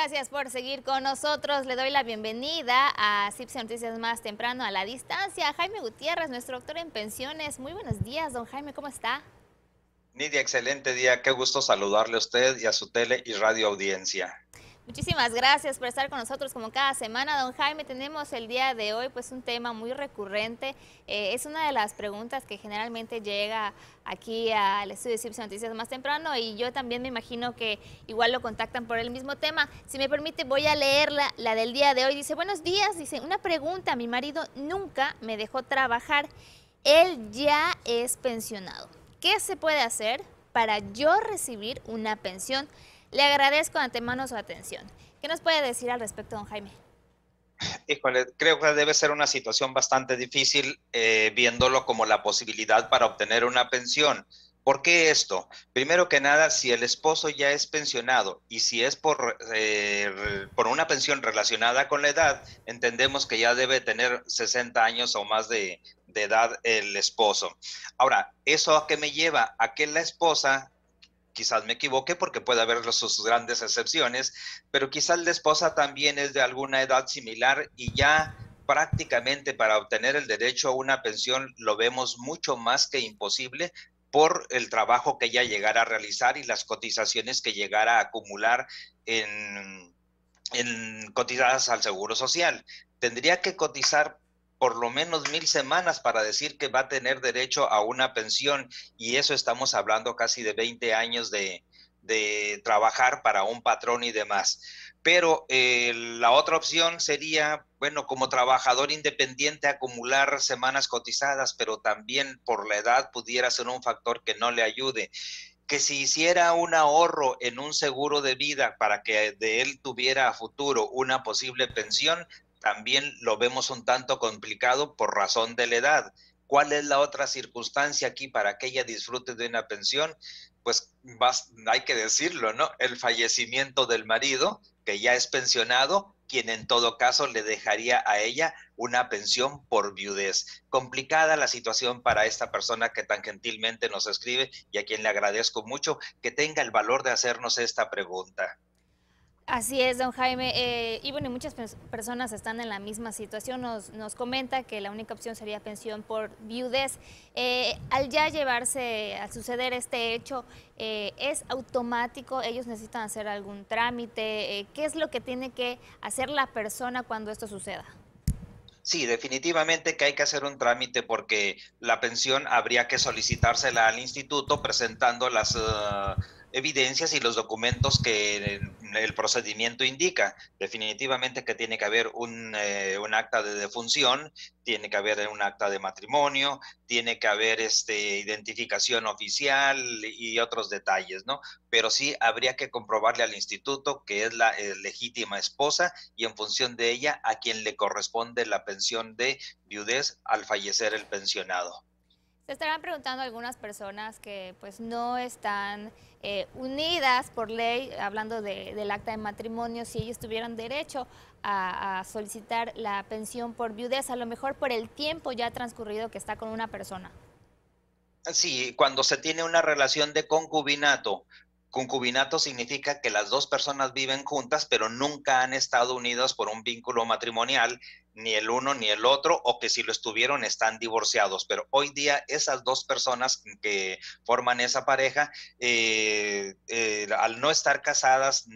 Gracias por seguir con nosotros. Le doy la bienvenida a CIPSE Noticias Más Temprano a la distancia. Jaime Gutiérrez, nuestro doctor en pensiones. Muy buenos días, don Jaime, ¿cómo está? Nidia, excelente día. Qué gusto saludarle a usted y a su tele y radio audiencia. Muchísimas gracias por estar con nosotros como cada semana. Don Jaime, tenemos el día de hoy pues un tema muy recurrente. Eh, es una de las preguntas que generalmente llega aquí al estudio de CIPS Noticias más temprano y yo también me imagino que igual lo contactan por el mismo tema. Si me permite, voy a leerla, la del día de hoy. Dice, buenos días, dice, una pregunta, mi marido nunca me dejó trabajar. Él ya es pensionado. ¿Qué se puede hacer para yo recibir una pensión? Le agradezco de antemano su atención. ¿Qué nos puede decir al respecto, don Jaime? Híjole, creo que debe ser una situación bastante difícil eh, viéndolo como la posibilidad para obtener una pensión. ¿Por qué esto? Primero que nada, si el esposo ya es pensionado y si es por, eh, por una pensión relacionada con la edad, entendemos que ya debe tener 60 años o más de, de edad el esposo. Ahora, ¿eso a qué me lleva? A que la esposa quizás me equivoque porque puede haber sus grandes excepciones, pero quizás la esposa también es de alguna edad similar y ya prácticamente para obtener el derecho a una pensión lo vemos mucho más que imposible por el trabajo que ella llegara a realizar y las cotizaciones que llegara a acumular en, en cotizadas al Seguro Social. Tendría que cotizar por lo menos mil semanas para decir que va a tener derecho a una pensión y eso estamos hablando casi de 20 años de, trabajar para un patrón y demás. Pero eh, la otra opción sería, bueno, como trabajador independiente acumular semanas cotizadas, pero también por la edad pudiera ser un factor que no le ayude que si hiciera un ahorro en un seguro de vida para que de él tuviera a futuro una posible pensión, también lo vemos un tanto complicado por razón de la edad. ¿Cuál es la otra circunstancia aquí para que ella disfrute de una pensión? Pues hay que decirlo, ¿no? El fallecimiento del marido, que ya es pensionado, quien en todo caso le dejaría a ella una pensión por viudez. Complicada la situación para esta persona que tan gentilmente nos escribe y a quien le agradezco mucho que tenga el valor de hacernos esta pregunta. Así es, don Jaime. Eh, y bueno, muchas personas están en la misma situación. Nos, nos comenta que la única opción sería pensión por viudez. Eh, al ya llevarse, a suceder este hecho, eh, ¿es automático? ¿Ellos necesitan hacer algún trámite? ¿Qué es lo que tiene que hacer la persona cuando esto suceda? Sí, definitivamente que hay que hacer un trámite porque la pensión habría que solicitársela al instituto presentando las evidencias y los documentos que el procedimiento indica. Definitivamente que tiene que haber un, eh, un, acta de defunción, tiene que haber un acta de matrimonio, tiene que haber este, identificación oficial y otros detalles, ¿no? Pero sí habría que comprobarle al instituto que es la eh, legítima esposa y en función de ella a quien le corresponde la pensión de viudez al fallecer el pensionado. Se estarán preguntando algunas personas que pues no están eh, unidas por ley, hablando del acta de matrimonio, si ellos tuvieran derecho a, a, solicitar la pensión por viudez, a lo mejor por el tiempo ya transcurrido que está con una persona. Sí, cuando se tiene una relación de concubinato, concubinato significa que las dos personas viven juntas, pero nunca han estado unidas por un vínculo matrimonial ni el uno ni el otro, o que si lo estuvieron están divorciados. Pero hoy día esas dos personas que forman esa pareja, eh, eh, al no estar casadas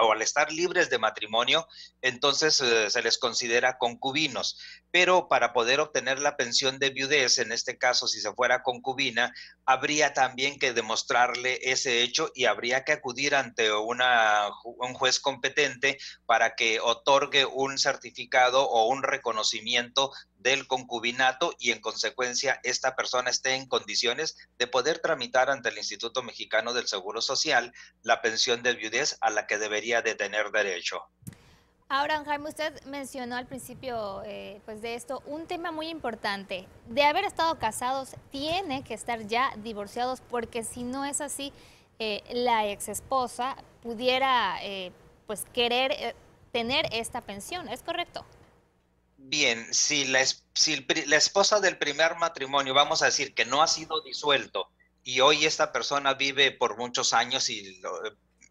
o al estar libres de matrimonio, entonces eh, se les considera concubinos. Pero para poder obtener la pensión de viudez, en este caso si se fuera concubina, habría también que demostrarle ese hecho y habría que acudir ante una, un juez competente para que otorgue un certificado o un reconocimiento del concubinato y en consecuencia esta persona esté en condiciones de poder tramitar ante el Instituto Mexicano del Seguro Social la pensión de viudez a la que debería de tener derecho. Ahora, Jaime, usted mencionó al principio eh, pues de esto un tema muy importante. De haber estado casados, tiene que estar ya divorciados, porque si no es así, eh, la ex esposa pudiera eh, pues querer tener esta pensión. ¿Es correcto? Bien, si la, la esposa del primer matrimonio, vamos a decir que no ha sido disuelto y hoy esta persona vive por muchos años y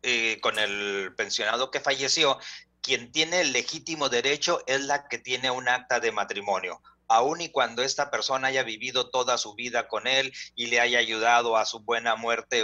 eh, con el pensionado que falleció, quien tiene el legítimo derecho es la que tiene un acta de matrimonio aun y cuando esta persona haya vivido toda su vida con él y le haya ayudado a su buena muerte,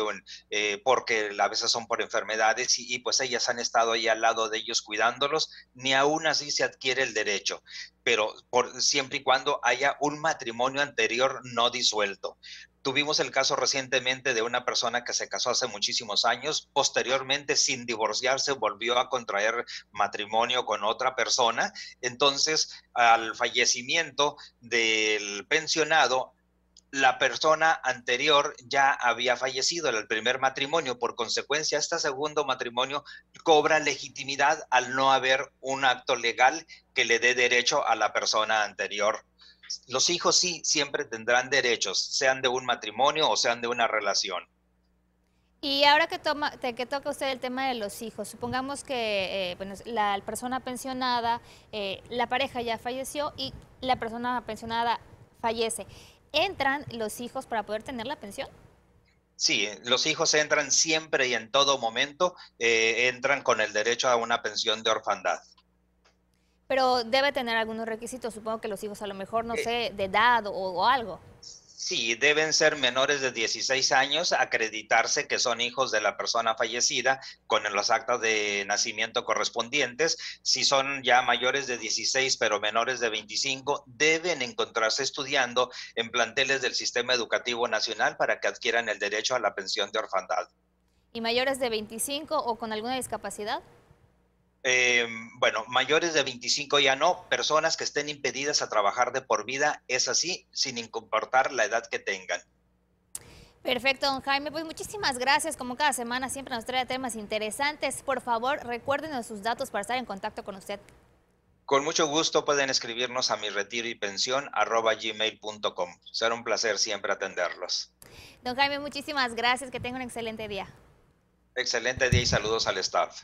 eh, porque a veces son por enfermedades y, pues ellas han estado ahí al lado de ellos cuidándolos, ni aún así se adquiere el derecho, pero por, siempre y cuando haya un matrimonio anterior no disuelto. Tuvimos el caso recientemente de una persona que se casó hace muchísimos años, posteriormente sin divorciarse volvió a contraer matrimonio con otra persona, entonces al fallecimiento del pensionado, la persona anterior ya había fallecido en el primer matrimonio, por consecuencia este segundo matrimonio cobra legitimidad al no haber un acto legal que le dé derecho a la persona anterior los hijos sí siempre tendrán derechos, sean de un matrimonio o sean de una relación. Y ahora que, toma, que toca usted el tema de los hijos, supongamos que eh, la persona pensionada, eh, la pareja ya falleció y la persona pensionada fallece. ¿Entran los hijos para poder tener la pensión? Sí, los hijos entran siempre y en todo momento, eh, entran con el derecho a una pensión de orfandad pero debe tener algunos requisitos, supongo que los hijos a lo mejor, no sé, de edad o, algo. Sí, deben ser menores de 16 años, acreditarse que son hijos de la persona fallecida con los actos de nacimiento correspondientes. Si son ya mayores de 16 pero menores de 25, deben encontrarse estudiando en planteles del Sistema Educativo Nacional para que adquieran el derecho a la pensión de orfandad. ¿Y mayores de 25 o con alguna discapacidad? Eh, bueno, mayores de 25 ya no, personas que estén impedidas a trabajar de por vida, es así, sin importar la edad que tengan. Perfecto, don Jaime. Pues muchísimas gracias. Como cada semana siempre nos trae temas interesantes. Por favor, recuérdenos sus datos para estar en contacto con usted. Con mucho gusto pueden escribirnos a mi retiro y pensión gmail.com. Será un placer siempre atenderlos. Don Jaime, muchísimas gracias. Que tenga un excelente día. Excelente día y saludos al staff.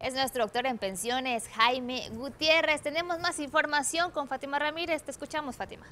Es nuestro doctor en pensiones, Jaime Gutiérrez. Tenemos más información con Fátima Ramírez. Te escuchamos, Fátima.